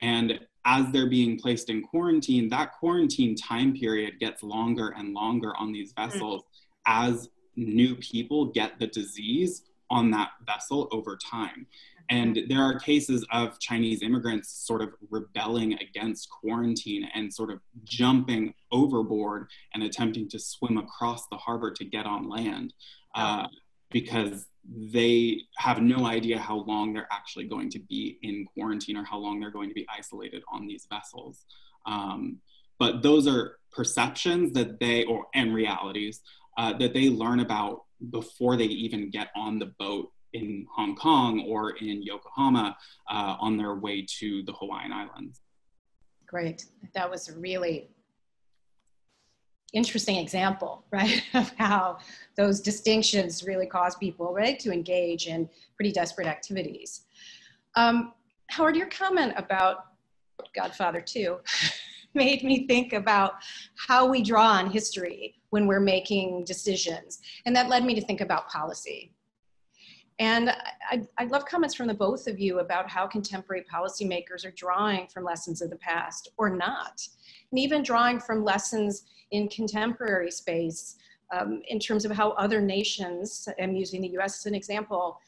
And as they're being placed in quarantine, that quarantine time period gets longer and longer on these mm. vessels as new people get the disease on that vessel over time. And mm-hmm. there are cases of Chinese immigrants sort of rebelling against quarantine and sort of jumping overboard and attempting to swim across the harbor to get on land uh, because they have no idea how long they're actually going to be in quarantine or how long they're going to be isolated on these vessels. Um, but those are perceptions that they, or and realities uh, that they learn about before they even get on the boat in Hong Kong or in Yokohama uh, on their way to the Hawaiian Islands. Great. That was really interesting example, right, of how those distinctions really cause people, right, to engage in pretty desperate activities. Um, Howard, your comment about Godfather 2 made me think about how we draw on history when we're making decisions. And that led me to think about policy. And I'd, I'd, love comments from the both of you about how contemporary policymakers are drawing from lessons of the past or not. And even drawing from lessons in contemporary space um, in terms of how other nations, I'm using the US as an example,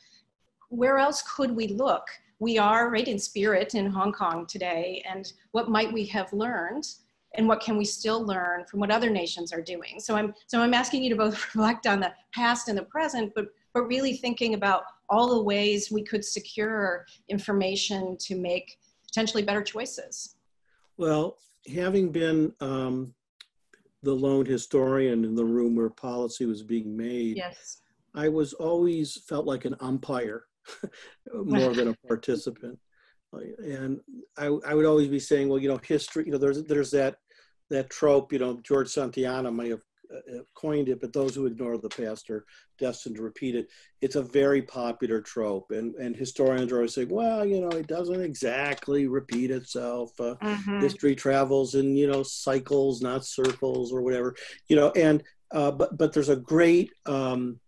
where else could we look? We are right in spirit in Hong Kong today, and what might we have learned? and what can we still learn from what other nations are doing so i'm so i'm asking you to both reflect on the past and the present but but really thinking about all the ways we could secure information to make potentially better choices. Well, having been um, the lone historian in the room where policy was being made, yes. I was always felt like an umpire more than a participant. And I, I would always be saying, well, you know, history, you know, there's, there's that, that trope, you know, George Santayana may have coined it, but those who ignore the past are destined to repeat it. It's a very popular trope, and, and historians are always saying, well, you know, it doesn't exactly repeat itself. Uh, mm-hmm. History travels in, you know, cycles, not circles or whatever, you know, and, uh, but, but there's a great um,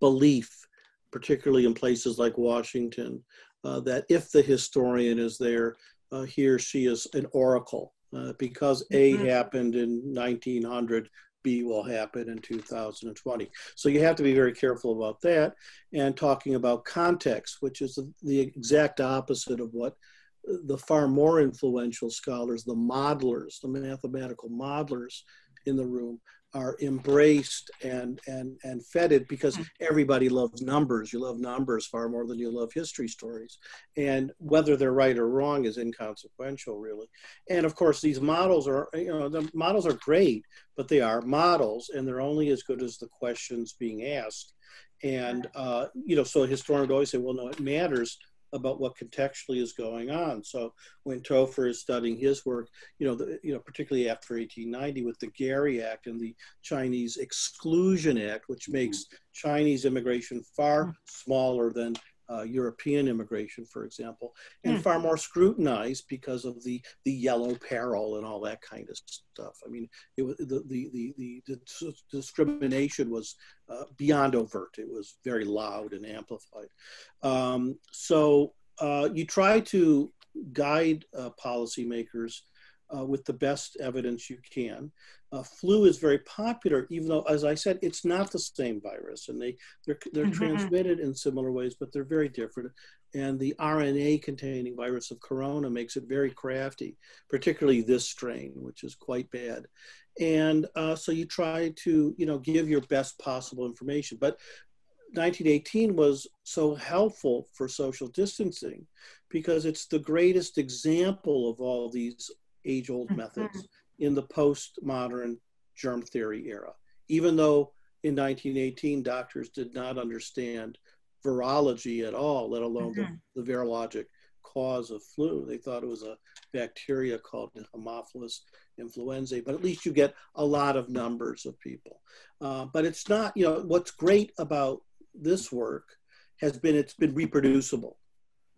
belief, particularly in places like Washington, uh, that if the historian is there, uh, he or she is an oracle. Uh, because A mm-hmm. happened in 1900, B will happen in 2020. So you have to be very careful about that and talking about context, which is the, exact opposite of what the far more influential scholars, the modelers, the mathematical modelers in the room are embraced and and and feted because everybody loves numbers. You love numbers far more than you love history stories, and whether they're right or wrong is inconsequential, really. And of course, these models are you know the models are great, but they are models, and they're only as good as the questions being asked. And uh, you know, so a historian would always say, "Well, no, it matters." About what contextually is going on. So when Topher is studying his work, you know, the, you know, particularly after 1890 with the Geary Act and the Chinese Exclusion Act, which mm-hmm. makes Chinese immigration far mm. smaller than uh, European immigration, for example, and Mm. far more scrutinized because of the the yellow peril and all that kind of stuff. I mean, it was the the the, the, the discrimination was uh, beyond overt. It was very loud and amplified. Um, so uh, you try to guide uh, policymakers uh, with the best evidence you can. Uh, flu is very popular, even though, as I said, it's not the same virus, and they they're they're Mhm. transmitted in similar ways, but they're very different. And the RNA-containing virus of corona makes it very crafty, particularly this strain, which is quite bad. And uh, so you try to, you know, give your best possible information. But 1918 was so helpful for social distancing because it's the greatest example of all these age-old Mhm. methods in the postmodern germ theory era. Even though in 1918 doctors did not understand virology at all, let alone Mhm. the, the virologic cause of flu. They thought it was a bacteria called Haemophilus influenzae, but at least you get a lot of numbers of people. Uh, but it's not, you know, what's great about this work has been it's been reproducible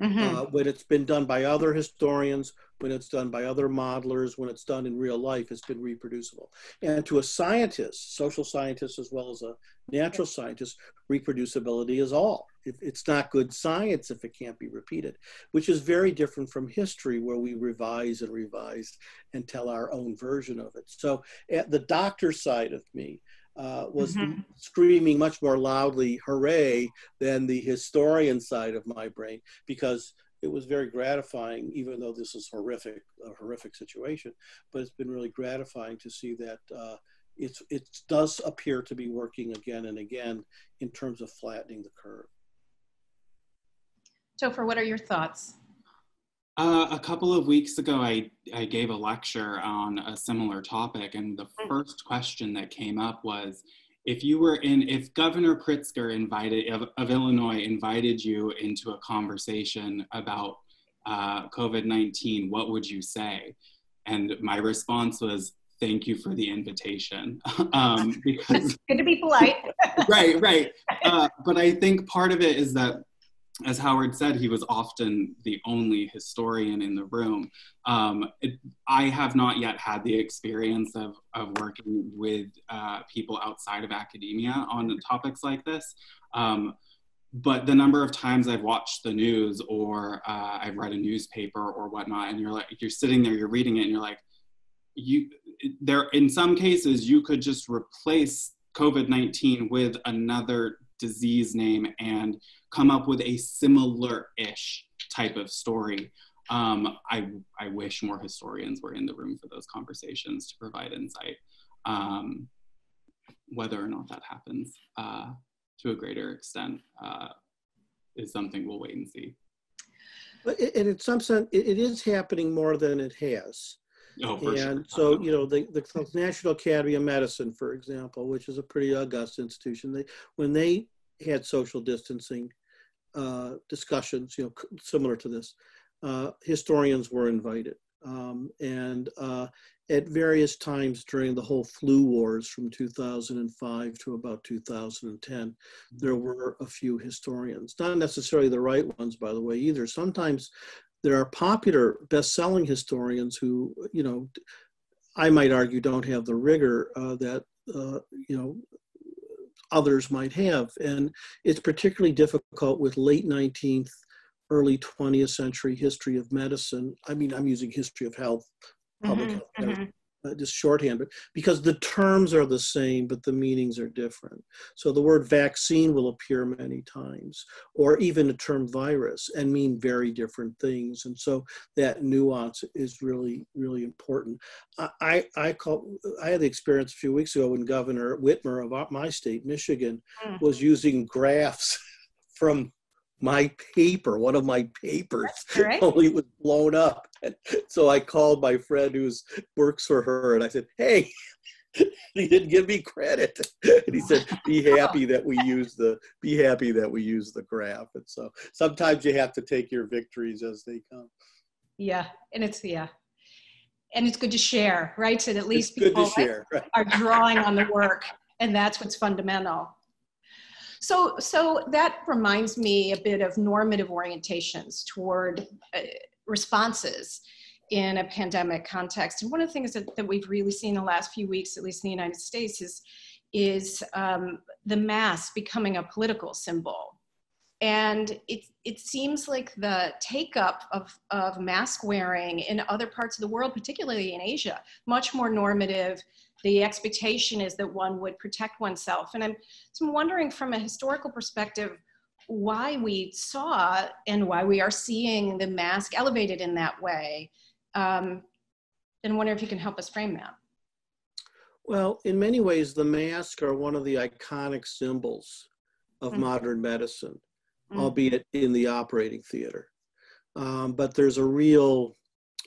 Mhm. uh, when it's been done by other historians, when it's done by other modelers, when it's done in real life, it's been reproducible. And to a scientist, social scientist as well as a natural scientist, reproducibility is all. It's not good science if it can't be repeated, which is very different from history where we revise and revise and tell our own version of it. So at the doctor side of me, uh, was Mhm. screaming much more loudly hooray than the historian side of my brain because it was very gratifying even though this is horrific a horrific situation but it's been really gratifying to see that uh, it's it does appear to be working again and again in terms of flattening the curve Topher, what are your thoughts? Uh, a couple of weeks ago, I, I gave a lecture on a similar topic, and the Mm. first question that came up was if you were in, if Governor Pritzker invited, of, of Illinois invited you into a conversation about uh, COVID 19, what would you say? And my response was, thank you for the invitation. um, because Good to be polite. right, right. Uh, but I think part of it is that, as Howard said, he was often the only historian in the room. Um, it, I have not yet had the experience of, of working with uh, people outside of academia on topics like this. Um, but the number of times I've watched the news or uh, I've read a newspaper or whatnot, and you're like, you're sitting there, you're reading it, and you're like, you there in some cases you could just replace covid-19 with another disease name and come up with a similar-ish type of story. Um, I, I wish more historians were in the room for those conversations to provide insight um, whether or not that happens uh, to a greater extent uh, is something we'll wait and see. But and in some sense it, is happening more than it has. Oh for sure. And so you know the, the national academy of medicine for example which is a pretty august institution they when they had social distancing uh, discussions you know similar to this uh, historians were invited. Um, and uh, at various times during the whole flu wars from 2005 to about 2010 there were a few historians. Not necessarily the right ones by the way either. Sometimes there are popular best-selling historians who you know i might argue don't have the rigor uh, that uh, you know others might have and it's particularly difficult with late 19th early 20th century history of medicine i mean i'm using history of health public Mhm, health mhm. Uh, just shorthand, but because the terms are the same, but the meanings are different. So the word vaccine will appear many times, or even the term virus, and mean very different things. And so that nuance is really, really important. I, I, call, I had the experience a few weeks ago when Governor Whitmer of my state, Michigan, mm. was using graphs from my paper, one of my papers, only it was blown up. so I called my friend who works for her and I said, hey, he didn't give me credit. and he said, be happy that we use the, be happy that we use the graph. And so sometimes you have to take your victories as they come. Yeah. And it's, yeah. And it's good to share, right? So at least it's people share, right? are drawing on the work and that's what's fundamental. So, so that reminds me a bit of normative orientations toward uh, responses in a pandemic context. And one of the things that, that we've really seen the last few weeks, at least in the United States, is, is um, the mask becoming a political symbol. And it, it seems like the take up of, of mask wearing in other parts of the world, particularly in Asia, much more normative the expectation is that one would protect oneself. And I'm, so I'm wondering from a historical perspective, why we saw and why we are seeing the mask elevated in that way. Um, and wonder if you can help us frame that. Well, in many ways, the mask are one of the iconic symbols of mm-hmm. modern medicine, mm-hmm. albeit in the operating theater. Um, but there's a real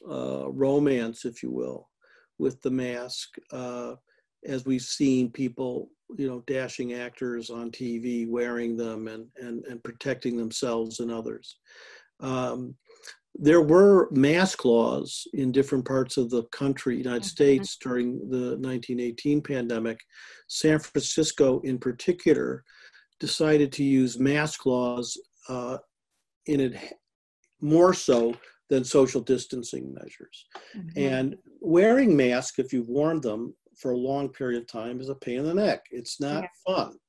uh, romance, if you will, with the mask, uh, as we've seen people, you know, dashing actors on TV wearing them and, and, and protecting themselves and others. Um, there were mask laws in different parts of the country, United mm-hmm. States, during the 1918 pandemic. San Francisco, in particular, decided to use mask laws uh, in it more so than social distancing measures. Mm-hmm. And wearing masks, if you've worn them for a long period of time, is a pain in the neck. It's not yeah. fun.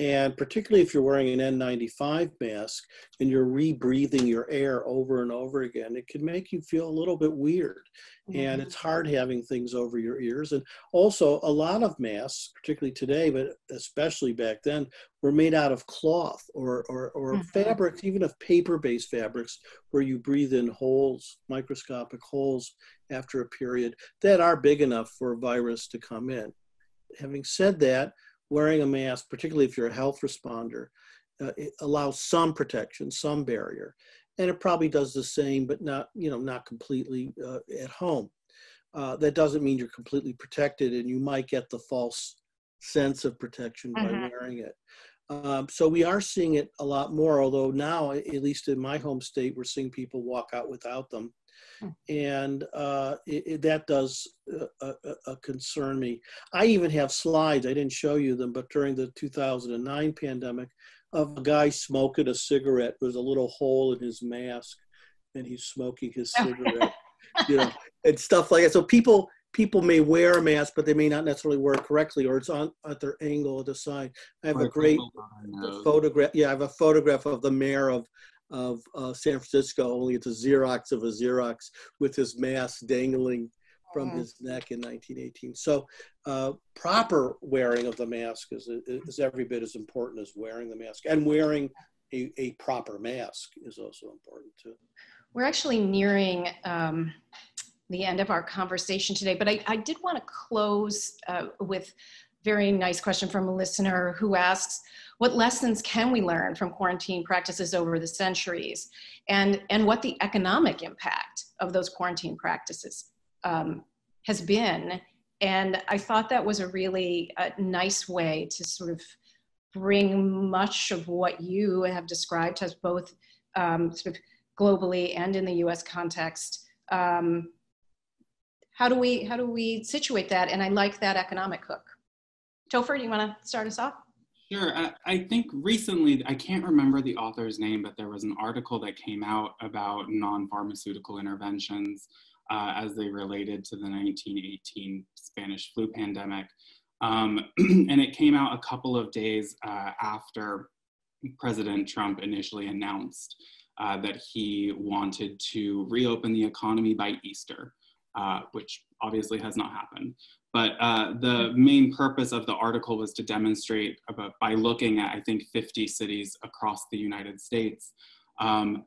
And particularly if you're wearing an N95 mask and you're rebreathing your air over and over again, it can make you feel a little bit weird. Mm-hmm. And it's hard having things over your ears. And also, a lot of masks, particularly today, but especially back then, were made out of cloth or, or, or mm-hmm. fabrics, even of paper based fabrics, where you breathe in holes, microscopic holes after a period that are big enough for a virus to come in. Having said that, wearing a mask, particularly if you're a health responder, uh, it allows some protection, some barrier. And it probably does the same, but not, you know, not completely uh, at home. Uh, that doesn't mean you're completely protected and you might get the false sense of protection by mm-hmm. wearing it. Um, so we are seeing it a lot more, although now, at least in my home state, we're seeing people walk out without them. Hmm. And uh, it, it, that does uh, uh, uh, concern me. I even have slides, I didn't show you them, but during the 2009 pandemic, of a guy smoking a cigarette. There's a little hole in his mask, and he's smoking his cigarette, you know, and stuff like that. So people people may wear a mask, but they may not necessarily wear it correctly, or it's on at their angle at the side. I have or a great photograph. Yeah, I have a photograph of the mayor of of uh, San Francisco, only it's a Xerox of a Xerox with his mask dangling from his neck in 1918. So uh, proper wearing of the mask is, is every bit as important as wearing the mask. And wearing a, a proper mask is also important too. We're actually nearing um, the end of our conversation today, but I, I did want to close uh, with very nice question from a listener who asks, what lessons can we learn from quarantine practices over the centuries and, and what the economic impact of those quarantine practices um, has been. And I thought that was a really uh, nice way to sort of bring much of what you have described as both um, sort of globally and in the US context. Um, how do we how do we situate that? And I like that economic hook. Topher, do you want to start us off? Sure. I, I, think recently, I can't remember the author's name, but there was an article that came out about non pharmaceutical interventions uh, as they related to the 1918 Spanish flu pandemic. Um, and it came out a couple of days uh, after President Trump initially announced uh, that he wanted to reopen the economy by Easter. uh, which obviously has not happened. But uh, the main purpose of the article was to demonstrate about, by looking at, I think, 50 cities across the United States, um,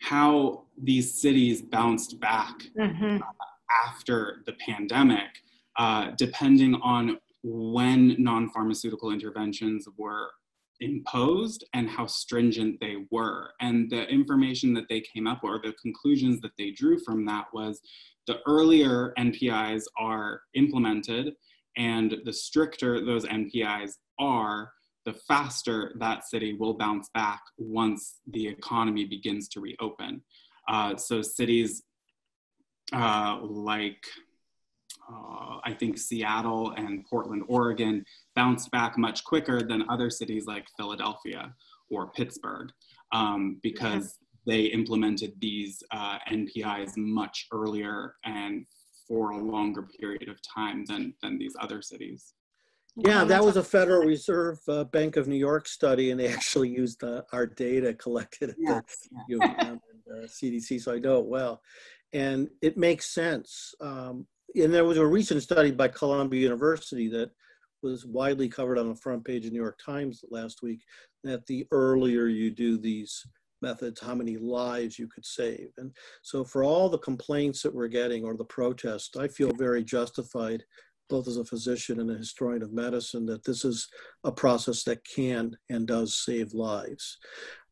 how these cities bounced back mm-hmm. after the pandemic, uh, depending on when non pharmaceutical interventions were imposed and how stringent they were. And the information that they came up with, or the conclusions that they drew from that was the earlier NPIs are implemented and the stricter those NPIs are, the faster that city will bounce back once the economy begins to reopen. Uh, so cities uh, like uh, I think Seattle and Portland, Oregon bounced back much quicker than other cities like Philadelphia or Pittsburgh um, because. They implemented these uh, NPIs much earlier and for a longer period of time than, than these other cities. Yeah, that was a Federal Reserve uh, Bank of New York study, and they actually used uh, our data collected at yes. the U of M and, CDC, uh, so I know it well. And it makes sense. Um, and there was a recent study by Columbia University that was widely covered on the front page of New York Times last week that the earlier you do these methods, how many lives you could save. And so for all the complaints that we're getting or the protests, I feel very justified, both as a physician and a historian of medicine, that this is a process that can and does save lives.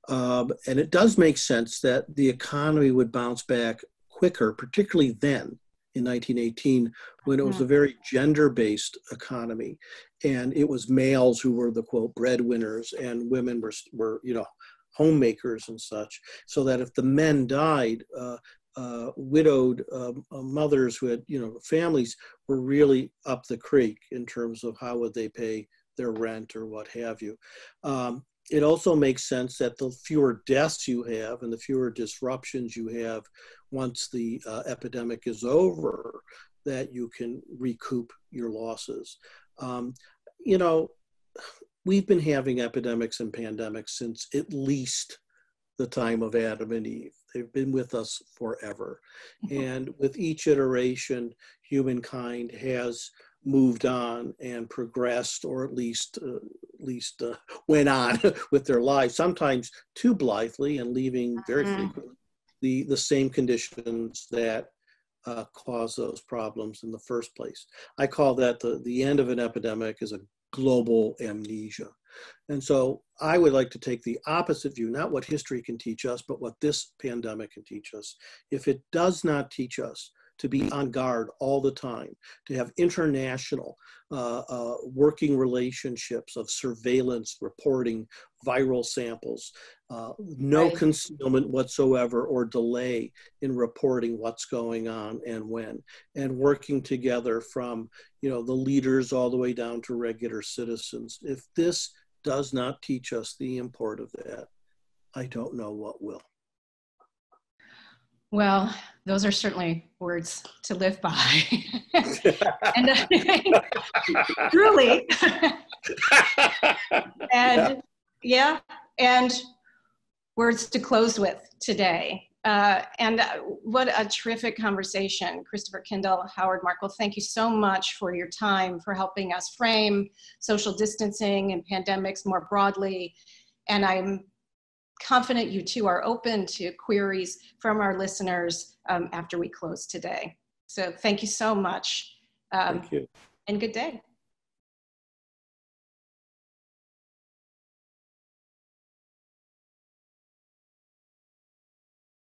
Um, and it does make sense that the economy would bounce back quicker, particularly then in 1918 when it was a very gender-based economy and it was males who were the quote breadwinners and women were, were you know homemakers and such so that if the men died uh, uh, widowed um, uh, mothers who had you know families were really up the creek in terms of how would they pay their rent or what have you um, it also makes sense that the fewer deaths you have and the fewer disruptions you have once the uh, epidemic is over, that you can recoup your losses. Um, you know, we've been having epidemics and pandemics since at least the time of Adam and Eve. They've been with us forever. Mm-hmm. And with each iteration, humankind has moved on and progressed or at least uh, at least uh, went on with their lives sometimes too blithely and leaving very mm-hmm. frequently the the same conditions that uh, cause those problems in the first place i call that the the end of an epidemic is a global amnesia. And so i would like to take the opposite view not what history can teach us but what this pandemic can teach us. If it does not teach us to be on guard all the time, to have international uh, uh, working relationships of surveillance, reporting viral samples, uh, no right. concealment whatsoever or delay in reporting what's going on and when, and working together from you know the leaders all the way down to regular citizens. If this does not teach us the import of that, I don't know what will. Well, those are certainly words to live by. and uh, truly. and yeah, and words to close with today. Uh, and uh, what a terrific conversation. Christopher Kindell, Howard Markel, thank you so much for your time, for helping us frame social distancing and pandemics more broadly. And I'm confident you too are open to queries from our listeners um, after we close today. So thank you so much. Um, thank you. And good day.